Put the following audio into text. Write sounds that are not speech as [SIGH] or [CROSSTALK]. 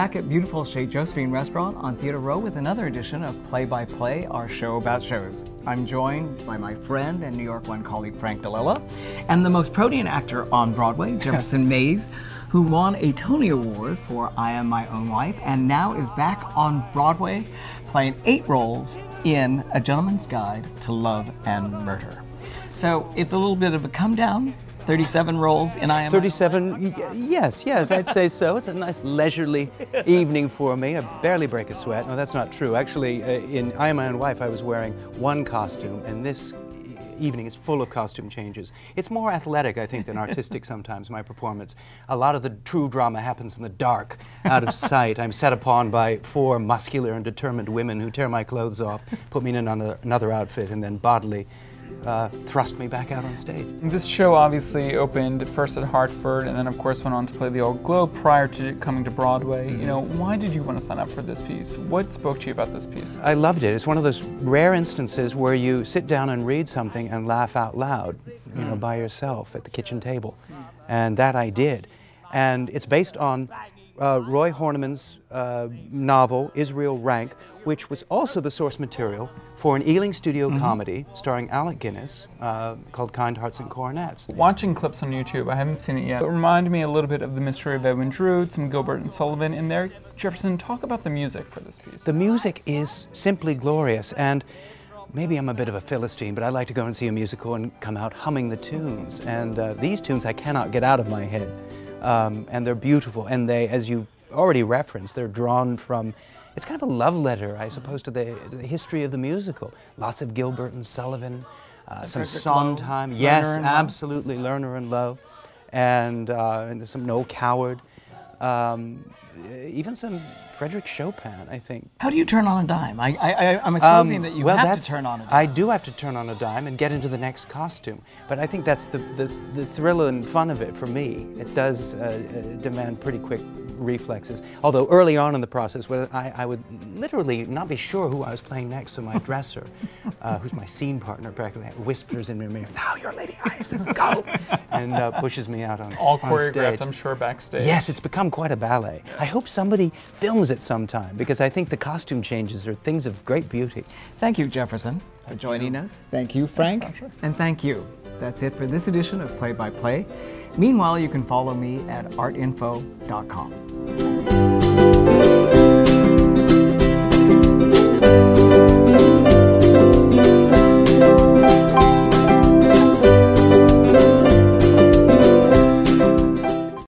back at beautiful Chez Josephine Restaurant on Theatre Row with another edition of Play by Play, our show about shows. I'm joined by my friend and New York One colleague Frank DiLella, and the most protean actor on Broadway, [LAUGHS] Jefferson Mays, who won a Tony Award for I Am My Own Wife and now is back on Broadway playing eight roles in A Gentleman's Guide to Love and Murder. So it's a little bit of a come down 37 roles in I Am 37, yes, yes, I'd say so. It's a nice leisurely evening for me. I barely break a sweat. No, that's not true. Actually, uh, in I Am My Own Wife, I was wearing one costume, and this evening is full of costume changes. It's more athletic, I think, than artistic [LAUGHS] sometimes, my performance. A lot of the true drama happens in the dark, out of sight. I'm set upon by four muscular and determined women who tear my clothes off, put me in another, another outfit, and then bodily uh, thrust me back out on stage. This show obviously opened first at Hartford and then of course went on to play the Old Globe prior to coming to Broadway. Mm -hmm. You know, why did you want to sign up for this piece? What spoke to you about this piece? I loved it. It's one of those rare instances where you sit down and read something and laugh out loud, you know, by yourself at the kitchen table. And that I did. And it's based on uh, Roy Horniman's uh, novel, Israel Rank, which was also the source material for an Ealing Studio mm -hmm. comedy starring Alec Guinness uh, called Kind Hearts and Coronets. Watching clips on YouTube, I haven't seen it yet, it reminded me a little bit of The Mystery of Edwin Drood, some Gilbert and Sullivan in there. Jefferson, talk about the music for this piece. The music is simply glorious, and maybe I'm a bit of a Philistine, but I like to go and see a musical and come out humming the tunes. And uh, these tunes I cannot get out of my head um, and they're beautiful. And they, as you already referenced, they're drawn from. It's kind of a love letter, I suppose, to the, the history of the musical. Lots of Gilbert and Sullivan, uh, some Sondheim. Yes, absolutely, Lerner and Loewe. and, uh, and some Noel Coward. Um, even some Frederick Chopin, I think. How do you turn on a dime? I, I, I'm supposing um, that you well, have to turn on a dime. I do have to turn on a dime and get into the next costume. But I think that's the, the, the thrill and fun of it for me. It does uh, uh demand pretty quick reflexes. Although early on in the process, I, I, would literally not be sure who I was playing next, so my [LAUGHS] dresser, uh, who's my scene partner, practically whispers in my ear, now your lady eyes, go, [LAUGHS] and uh, pushes me out on, stage. All choreographed. I'm sure, backstage. Yes, it's become quite a ballet. I hope somebody films it sometime, because I think the costume changes are things of great beauty. Thank you, Jefferson, for joining us. Thank you, Frank. And thank you. That's it for this edition of Play by Play. Meanwhile, you can follow me at artinfo.com.